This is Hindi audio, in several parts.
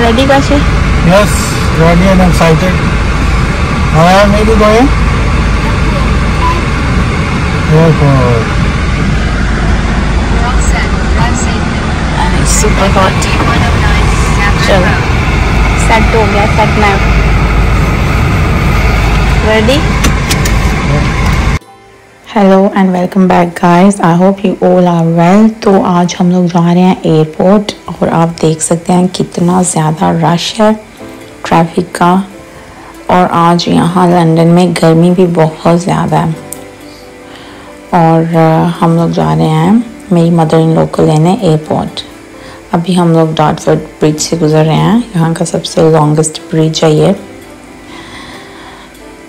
Ready, Kashi? Yes, ready and excited. Where are we going? Airport. We're all set. Drive safely. And it's super hot. D109, Catherine चलो. सेट हो गया सेट में ready hello and welcome back guys I hope you all are well तो आज हम लोग जा रहे हैं एयरपोर्ट और आप देख सकते हैं कितना ज़्यादा रश है ट्रैफ़िक का। और आज यहाँ लंदन में गर्मी भी बहुत ज़्यादा है। और हम लोग जा रहे हैं मेरी मदर इन लॉ को लेने एयरपोर्ट अभी हम लोग डार्टफोर्ड ब्रिज से गुजर रहे हैं। यहाँ का सबसे लॉन्गेस्ट ब्रिज है ये।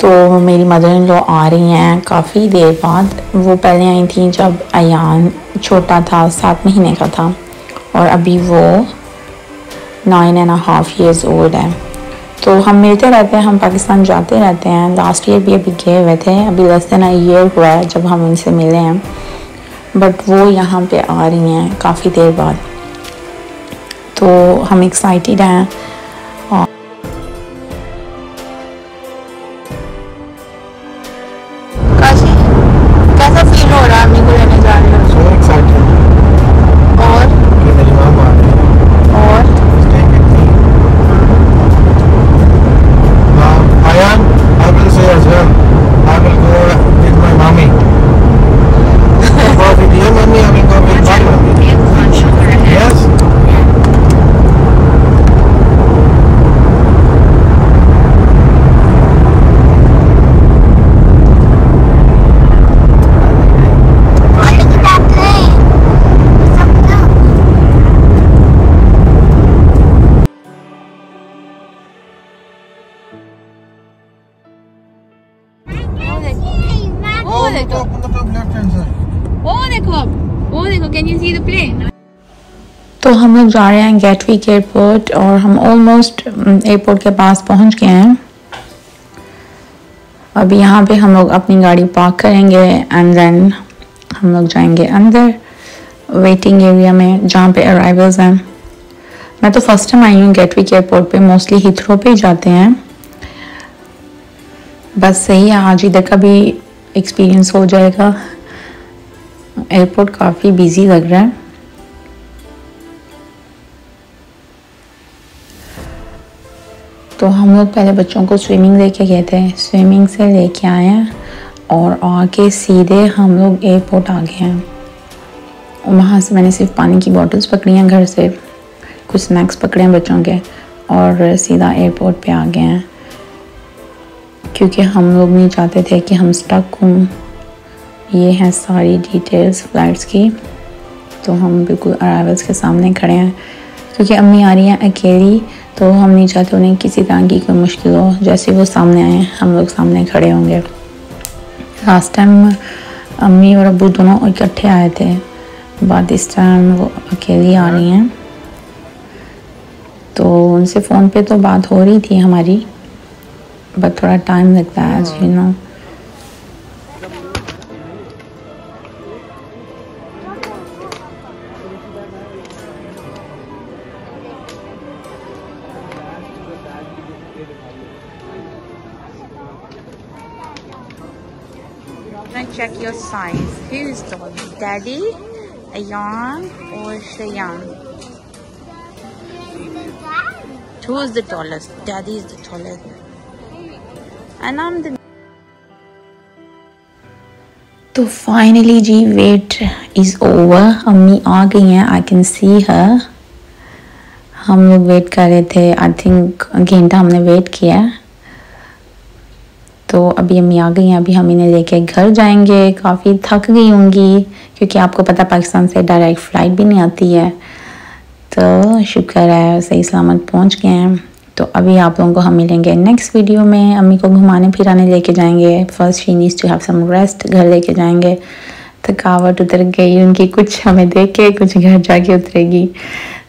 तो मेरी मदर इन लॉ आ रही हैं काफ़ी देर बाद। वो पहले आई थी जब अयान छोटा था, सात महीने का था और अभी वो nine and half years old है। तो हम मिलते रहते हैं, हम पाकिस्तान जाते रहते हैं। लास्ट ईयर भी अभी गए हुए थे, अभी लेस देन ईयर हुआ है जब हम उनसे मिले हैं। बट वो यहाँ पे आ रही हैं काफ़ी देर बाद। तो हम एक्साइटेड हैं। वो देखो Open the top left hand side. वो देखो वो देखो can you see the plane तो हम लोग जा रहे हैं गेटविक एयरपोर्ट और हम ऑलमोस्ट एयरपोर्ट के पास पहुँच गए हैं। अभी यहाँ पे हम लोग अपनी गाड़ी पार्क करेंगे एंड देन हम लोग जाएँगे अंदर वेटिंग एरिया में जहाँ पे अराइवल्स हैं। मैं तो फ़र्स्ट टाइम आई हूँ गेटविक एयरपोर्ट पे। मोस्टली हिथरो पे ही जाते हैं। बस सही है आज इधर का भी एक्सपीरियंस हो जाएगा। एयरपोर्ट काफ़ी बिज़ी लग रहा है। तो हम लोग पहले बच्चों को स्विमिंग लेके गए थे। स्विमिंग से लेके आए हैं और आके सीधे हम लोग एयरपोर्ट आ गए हैं। वहाँ से मैंने सिर्फ़ पानी की बॉटल्स पकड़ी हैं, घर से। कुछ स्नैक्स पकड़े हैं बच्चों के और सीधा एयरपोर्ट पे आ गए हैं। क्योंकि हम लोग नहीं चाहते थे कि हम स्टक हों। ये हैं सारी डिटेल्स फ़्लाइट्स की। तो हम बिल्कुल अराइवल्स के सामने खड़े हैं। क्योंकि अम्मी आ रही हैं अकेली तो हम नहीं चाहते उन्हें किसी तरह की कोई मुश्किल हो। जैसे वो सामने आए, हम लोग सामने खड़े होंगे। लास्ट टाइम अम्मी और अबू दोनों इकट्ठे आए थे। बाद इस टाइम वो अकेली आ रही हैं। तो उनसे फ़ोन पे तो बात हो रही थी हमारी। बट थोड़ा टाइम लगता है as you know Now check your size. Who's tall? Daddy, Ayan, or Shayan? Who's the tallest? Daddy is the tallest. And I'm the तो finally the wait is over अम्मी आ गई हैं आई कैन सी हर हम लोग वेट कर रहे थे. आई थिंक घंटा हमने वेट किया है. तो अभी अम्मी आ गई हैं, अभी हम इन्हें लेके घर जाएँगे. काफ़ी थक गई होंगी, क्योंकि आपको पता पाकिस्तान से डायरेक्ट फ़्लाइट भी नहीं आती है. तो शुक्र है, सही सलामत पहुँच गए हैं. तो अभी आप लोगों को हम मिलेंगे नेक्स्ट वीडियो में। अम्मी को घुमाने फिराने लेके जाएँगे। First she needs to have some rest घर लेके जाएँगे। थकावट उतर गई, उनकी कुछ हमें देख के, कुछ घर जाके उतरेगी।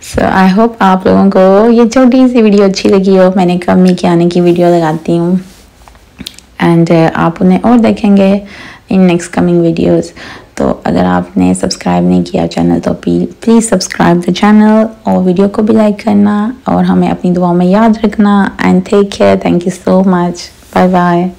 सो आई होप आप लोगों को ये छोटी सी वीडियो अच्छी लगी हो। मैंने अम्मी के आने की वीडियो लगाती हूँ। एंड आप उन्हें और देखेंगे इन नेक्स्ट कमिंग वीडियोस तो अगर आपने सब्सक्राइब नहीं किया चैनल तो प्लीज़ सब्सक्राइब द चैनल और वीडियो को भी लाइक करना और हमें अपनी दुआ में याद रखना। And take care thank you so much bye bye